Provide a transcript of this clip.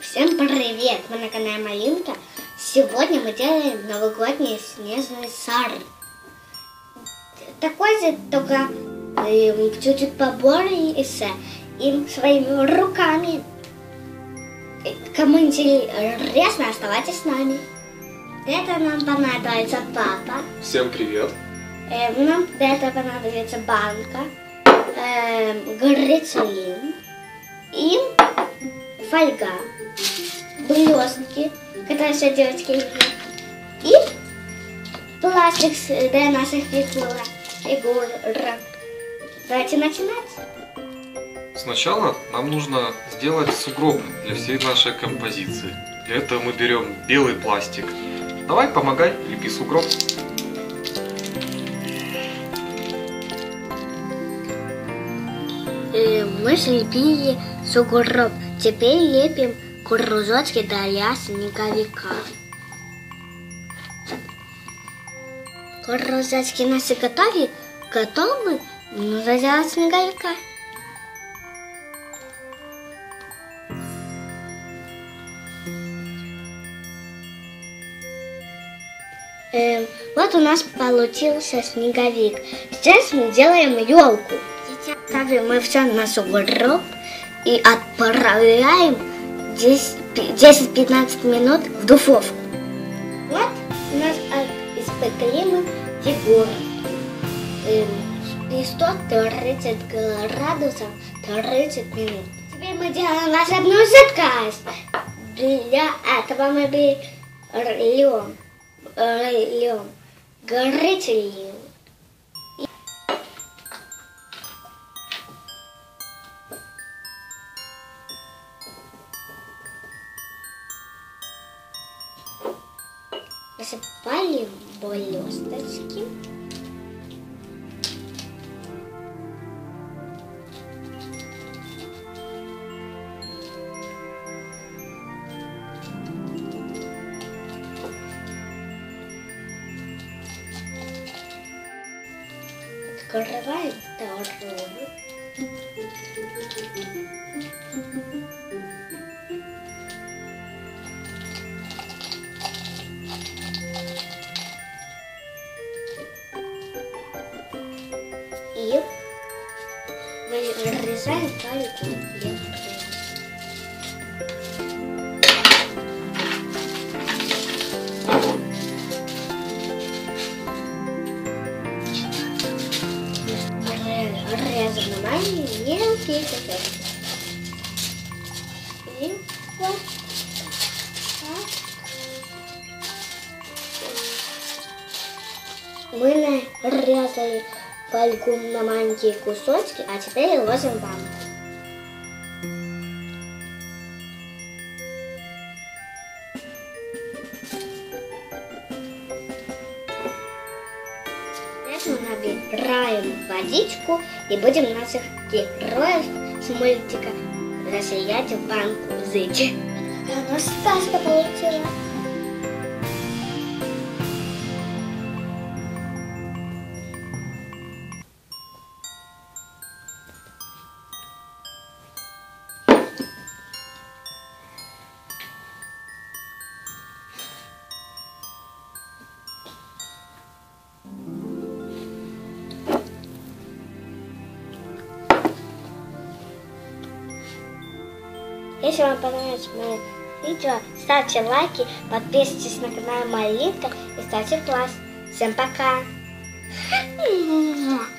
Всем привет! Вы на канале Малинка. Сегодня мы делаем новогодний снежный шар. Такой же, только э, чуть-чуть побольше и своими руками. Э, Кому интересно, оставайтесь с нами. Этого нам понадобится папа. Всем привет! Э, Нам для этого понадобится банка, э, глицерин и фольга, блестки, которые все девочки любят, и пластик для наших фигурок. фигурок. Давайте начинать. Сначала нам нужно сделать сугроб для всей нашей композиции. Для этого мы берем белый пластик. Давай, помогай, лепи сугроб. Э, Мы слепили сугроб. Теперь лепим кружочки для снеговика. Кружочки наши готовы. Готовы? Сделать снеговика. Эм, вот у нас получился снеговик. Сейчас мы делаем елку. Ставим мы все на сугроб и отправляем 10 10-15 минут в духовку. Вот у нас испекли мы при 130 градусов 30 минут. Теперь мы делаем волшебную жидкость. Для этого мы берем льем горячий Насыпали блесточки. Открываем вторую. И вырезаем левую. Режем на маленькие кусочки. Мы нарезали фольгу на маленькие кусочки, а теперь ложим в банку. Набираем водичку и будем наших героев с мультика засиять в банку зычи. У нас сказка получилась. Если вам понравилось мое видео, ставьте лайки, подписывайтесь на канал Малинка и ставьте класс. Всем пока!